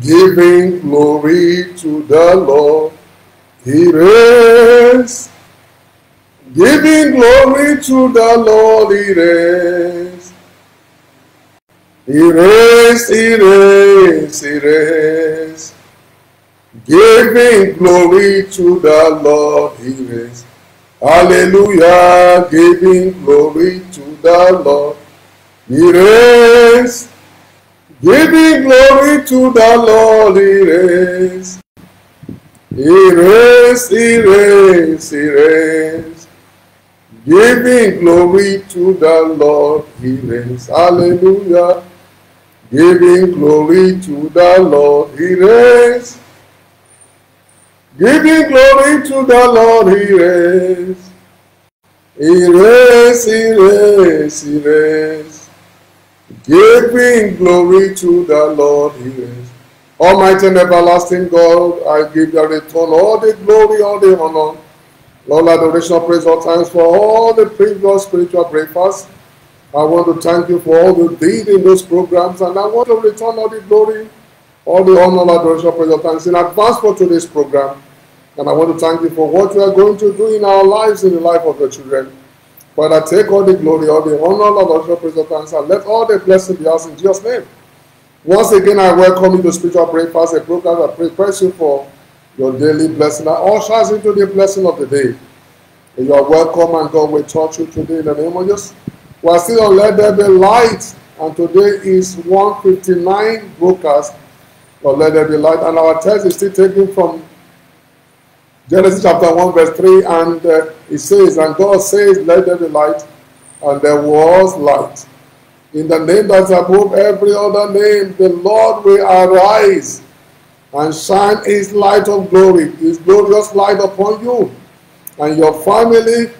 giving glory to the Lord. He reigns, giving glory to the Lord. He reigns. He reigns, he reigns, he reigns. Giving glory to the Lord, he reigns. Hallelujah, giving glory to the Lord. He reigns, giving glory to the Lord, he reigns. He reigns, he reigns, he reigns. Giving glory to the Lord, he reigns. Hallelujah. Giving glory to the Lord, he reigns. Giving glory to the Lord, he reigns. He reigns, he reigns, he reigns. Giving glory to the Lord, he reigns. Almighty and everlasting God, I give you return all the glory, all the honor, all adoration, praise, all times for all the previous spiritual breakfast. I want to thank you for all you did in those programs, and I want to return all the glory, all the honor, adoration, praise, all thanks in advance for today's program. And I want to thank you for what you are going to do in our lives, in the life of your children. Father, take all the glory, all the honor, adoration, praise, all thanks, and let all the blessing be ours in Jesus' name. Once again, I welcome you to Spiritual Breakfast, a program that prepares you for your daily blessing and ushers into the blessing of the day. And you are welcome, and God will touch you today in the name of Jesus. We are still on Let There Be Light, and today is 159 broadcast of Let There Be Light, and our text is still taken from Genesis chapter 1, verse 3, and uh, it says, And God says, Let there be light, and there was light. In the name that's above every other name, the Lord will arise and shine his light of glory, his glorious light upon you and your family,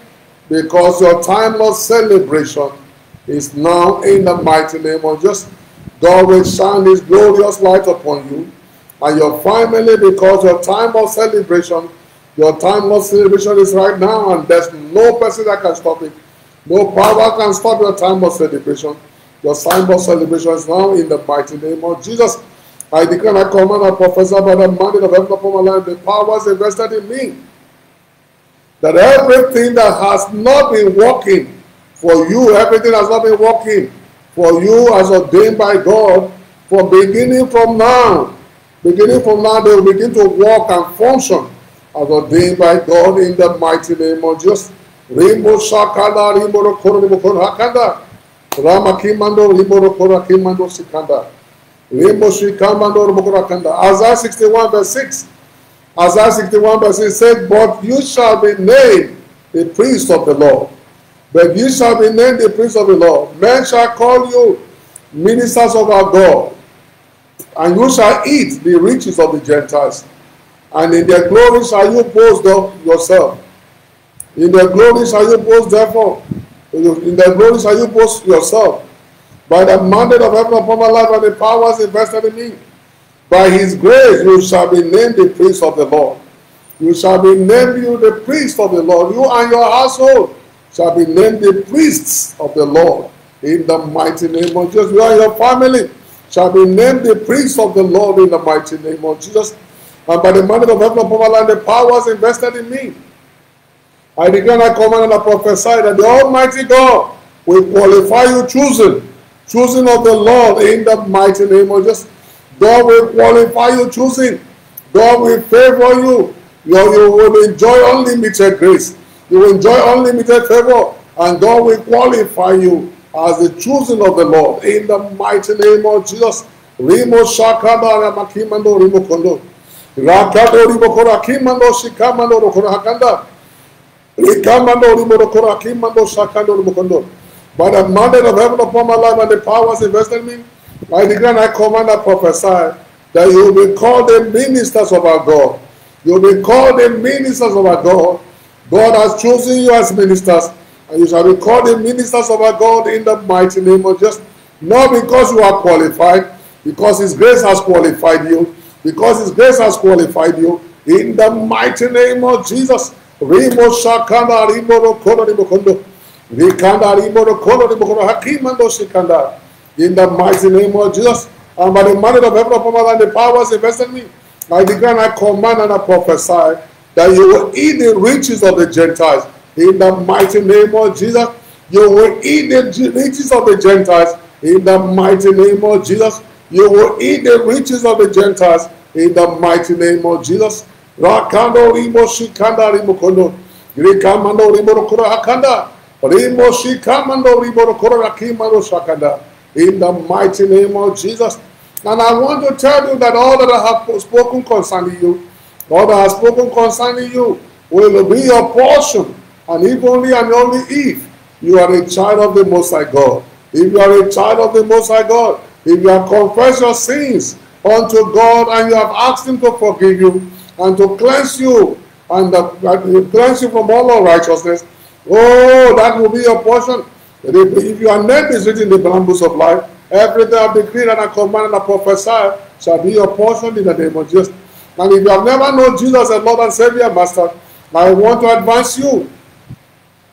because your time of celebration is now in the mighty name of Jesus. God will shine his glorious light upon you and your family, because your time of celebration, your time of celebration is right now, and there's no person that can stop it. No power can stop your time of celebration. Your time of celebration is now in the mighty name of Jesus. I declare and I command and prophesy by the mandate of heaven upon my life, the powers invested in me, that everything that has not been working for you, everything has not been working for you as ordained by God, from beginning from now, beginning from now, they will begin to walk and function ordained by God in the mighty name of Jesus. Rimo Shakala, Rimo Rokoro, Rimo Hakanda, Ramakimando, Rimo Rokoro, Kimando Sikanda. Rimo Shikamando, Rimo Rakanda. Isaiah 61 verse 6. Isaiah 61 verse 6 said, But you shall be named the priest of the Lord. But you shall be named the priest of the Lord. Men shall call you ministers of our God, and you shall eat the riches of the Gentiles. And in their glory shall you boast yourself. In their glory shall you boast, therefore. In their glory shall you boast yourself. By the mandate of heaven upon my life and the powers invested in me. By his grace you shall be named the priest of the Lord. You shall be named you the priest of the Lord. You and your household shall be named the priests of the Lord. In the mighty name of Jesus. You and your family shall be named the priests of the Lord in the mighty name of Jesus. And by the mandate of heaven upon my life, the powers invested in me. I declare and I command and I prophesy that the Almighty God will qualify you chosen, chosen of the Lord in the mighty name of Jesus. God will qualify you choosing. God will favor you. You, you will enjoy unlimited grace. You will enjoy unlimited favor. And God will qualify you as the chosen of the Lord in the mighty name of Jesus. Rimo Shakada Ramakimando Kondo. Rakado Rimo Korakimando Shikamando Rokorakanda. Rikamando Rimo Rokorakimando Shakando Rimo Kondo. By the mandate of heaven upon my life and the powers invested in me, I declare and I command and prophesy that you will be called the ministers of our God. You will be called the ministers of our God. God has chosen you as ministers, and you shall be called the ministers of our God in the mighty name of Jesus. Not because you are qualified, because His grace has qualified you, because His grace has qualified you in the mighty name of Jesus. Rimo Shakanda Rimo Rokono Rimo Kondo. Rikanda Rimo Rokono Rimo Kondo Hakimando Shikanda. In the mighty name of Jesus, and by the mandate of heaven upon my life, the powers invested in me. I declare and I command and I prophesy that you will eat the riches of the Gentiles. In the mighty name of Jesus, you will eat the riches of the Gentiles. In the mighty name of Jesus, you will eat the riches of the Gentiles. In the mighty name of Jesus. Rakando rimo shikanda rimo kondo. Rikamando rimo rokoro hakanda. Rimo shikamando rimo rokoro rakimando shakanda. In the mighty name of Jesus. And I want to tell you that all that I have spoken concerning you, all that I have spoken concerning you, will be your portion. And if only and only if you are a child of the Most High God, if you are a child of the Most High God, if you have confessed your sins unto God and you have asked Him to forgive you and to cleanse you and to cleanse you from all unrighteousness, oh, that will be your portion. If your name is written in the brambles of life, everything I decree and I command and I prophesy shall be your portion in the name of Jesus. And if you have never known Jesus as Lord and Savior, Master, I want to advise you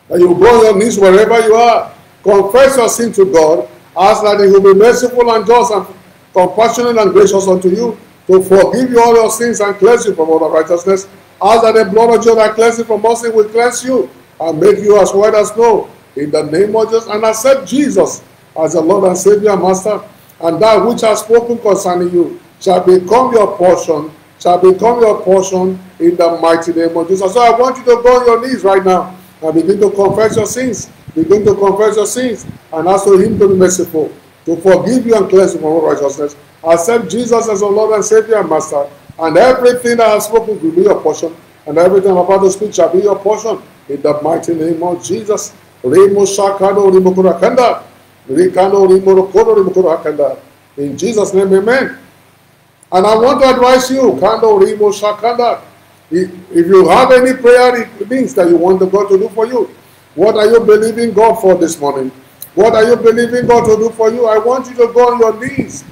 that you go on your knees wherever you are. Confess your sin to God. Ask that He will be merciful and just and compassionate and gracious unto you to forgive you all your sins and cleanse you from all unrighteousness. Ask that the blood of Jesus that cleanses from all will cleanse you and make you as white as snow. In the name of Jesus, and accept Jesus as the Lord and Savior, Master, and that which has spoken concerning you shall become your portion, shall become your portion in the mighty name of Jesus. So I want you to go on your knees right now and begin to confess your sins. Begin to confess your sins and ask for Him to be merciful, to forgive you and cleanse you from all righteousness. Accept Jesus as your Lord and Savior and Master, and everything that I have spoken will be your portion, and everything I'm about to speak shall be your portion. In the mighty name of Jesus. In Jesus' name, amen. And I want to advise you, Kando Rimo Shakanda. If you have any prayer things that you want the God to do for you, what are you believing God for this morning? What are you believing God to do for you? I want you to go on your knees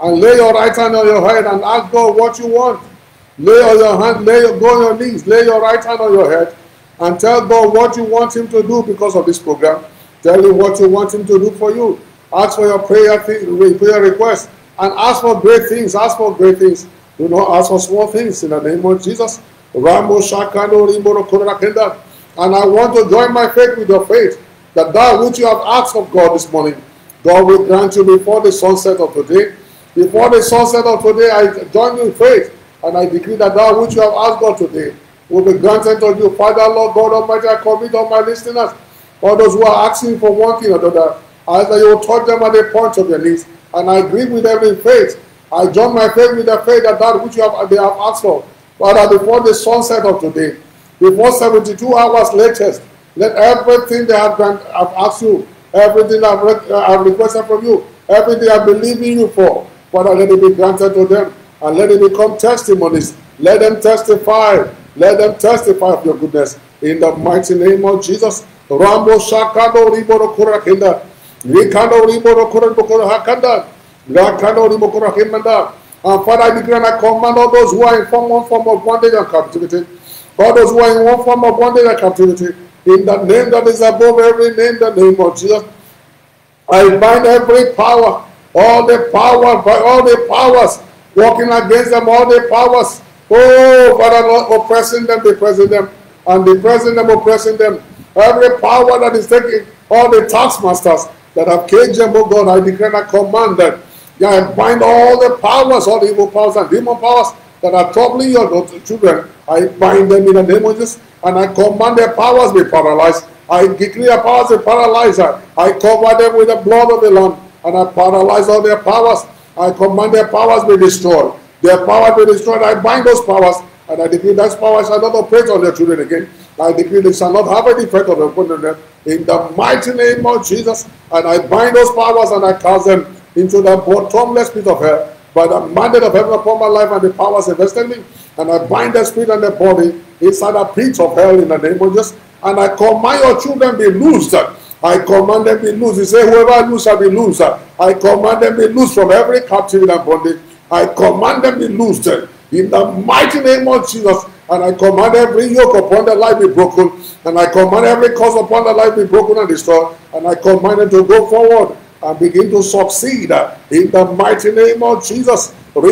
and lay your right hand on your head and ask God what you want. Lay on your hand, lay your, go on your knees, lay your right hand on your head and tell God what you want Him to do because of this program. Tell Him what you want Him to do for you. Ask for your prayer, prayer request and ask for great things. Ask for great things. Do not ask for small things in the name of Jesus. And I want to join my faith with your faith that that which you have asked of God this morning, God will grant you before the sunset of today. Before the sunset of today, I join you in faith and I decree that that which you have asked God today will be granted to you. Father, Lord God Almighty, I commit all my listeners, all those who are asking for one thing or another, I that you will touch them at the point of their needs. And I agree with them in faith. I join my faith with the faith that that which you have, they have asked for, Father, before the sunset of today, before 72 hours latest, let everything they have, done, I've asked you, everything I've, re- uh, I've requested from you, everything I believe in you for, Father, let it be granted to them and let it become testimonies. Let them testify. Let them testify of your goodness. In the mighty name of Jesus. Rambo Shakado Riboro Kurakenda. Rikando Riboro Kurakura Hakanda. Rakando Riboro Himanda. And Father, I declare and I command all those who are in form, one form of bondage and captivity those who are in one form of bondage and captivity, in the name that is above every name, the name of Jesus, I bind every power, all the power, by all the powers working against them, all the powers. Oh, Father Lord, oppressing them, depressing them, and depressing them, oppressing them. Every power that is taking all the taskmasters that have caged them, oh God, I declare and command them. Yeah, I bind all the powers, all the evil powers and demon powers that are troubling your children I bind them in the name of Jesus and I command their powers be paralyzed. I decree their powers be paralyzed. I cover them with the blood of the Lamb and I paralyze all their powers. I command their powers be destroyed. Their power be destroyed. I bind those powers and I decree those powers shall not operate on their children again. I decree they shall not have any effect on them in the mighty name of Jesus. And I bind those powers and I cast them into the bottomless pit of hell by the mandate of heaven upon my life and the powers invested in me. And I bind the spirit and the body inside the pits of hell in the name of Jesus. And I command your children be loosed. I command them be loosed. He said, whoever loose be loosed. I command them be loosed from every captivity and bondage. I command them be loosed in the mighty name of Jesus. And I command every yoke upon their life be broken. And I command every cause upon their life be broken and destroyed. And I command them to go forward and begin to succeed uh, in the mighty name of Jesus. In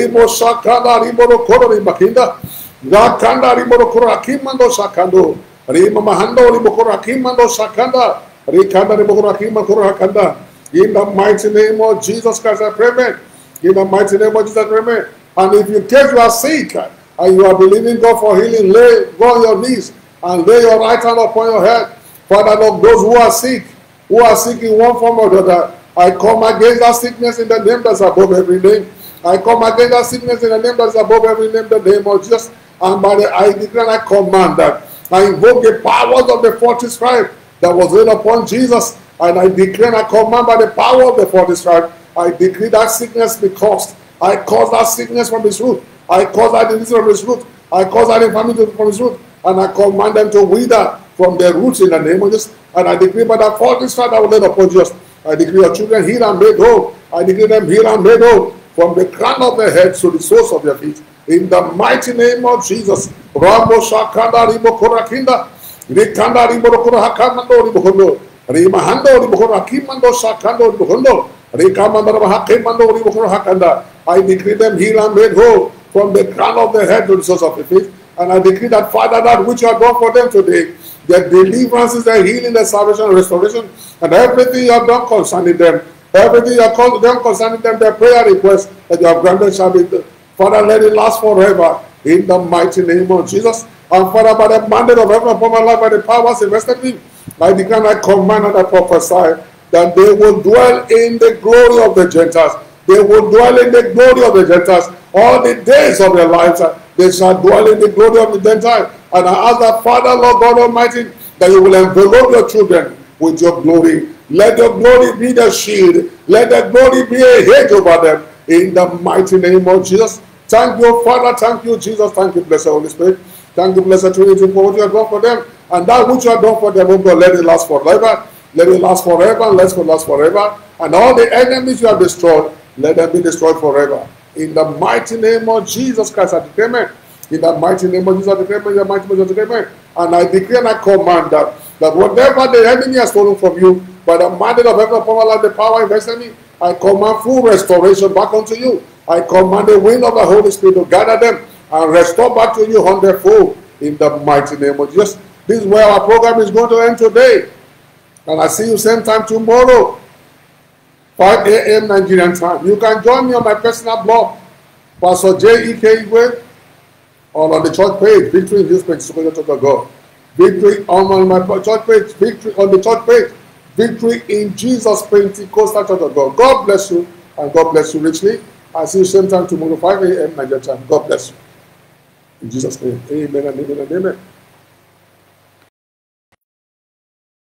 the mighty name of Jesus Christ, I pray, man. In the mighty name of Jesus, I pray, man. And if you case you are sick and you are believing God for healing, lay go on your knees and lay your right hand upon your head. Father, Lord, those who are sick, who are sick in one form or the other, I come against that sickness in the name that's above every name. I come against that sickness in the name that's above every name, the name of Jesus. And by the I declare I command that. I invoke the powers of the 40 stripe that was laid upon Jesus. And I declare I command by the power of the 40 stripe. I decree that sickness be caused. I cause that sickness from its root. I cause that disease from its root. I cause that infirmity from its root. And I command them to wither from their roots in the name of Jesus. And I decree by the 40 stripe that will laid upon Jesus. I decree your children heal and made whole. I decree them heal and made whole from the crown of their heads to the soles of their feet. In the mighty name of Jesus. Ramo Shakanda Ribo Korakinda. Rikanda Ribo Korakamando Ribo Kondo. Rimahando Ribo Korakimando Shakando Ribo Kondo. Rikamando Hakimando Ribo Korakanda. I decree them heal and made whole from the crown of their head to the soles of their feet. And I decree that, Father, that which you have done for them today, their deliverances, their healing, their salvation, restoration, and everything you have done concerning them, everything you have done concerning them, their prayer requests that you have granted shall be done. Father, let it last forever in the mighty name of Jesus. And Father, by the mandate of heaven upon my life, by the powers invested in, me, I declare I command and I prophesy that they will dwell in the glory of the Gentiles. They will dwell in the glory of the Gentiles all the days of their lives. They shall dwell in the glory of the Gentiles. And I ask that, Father, Lord God Almighty, that you will envelop your children with your glory. Let your glory be the shield. Let the glory be a hedge over them. In the mighty name of Jesus. Thank you, Father. Thank you, Jesus. Thank you, blessed Holy Spirit. Thank you, blessed Trinity, for what you have done for them. And that which you have done for them, oh God, let it last forever. Let it last forever let it last forever. And all the enemies you have destroyed, let them be destroyed forever. In the mighty name of Jesus Christ, I declare, in the mighty name of Jesus, I declare, in the mighty name of Jesus, declare, and I declare and I command that, that whatever the enemy has stolen from you, by the mandate of heaven upon my life, the power invested in me, I command full restoration back unto you. I command the wind of the Holy Spirit to gather them and restore back to you hundredfold in the mighty name of Jesus. This is where our program is going to end today. And I see you same time tomorrow, 5 a.m. Nigerian time. You can join me on my personal blog, Pastor J. E. K. Igwe, or on the church page, Victory in This of God. Victory on my church page, Victory on the church page, Victory in Jesus Pentecostal Church of God. God bless you and God bless you richly. I'll see you same time tomorrow, 5 a.m. Nigeria time. God bless you. In Jesus' name, amen and amen and amen.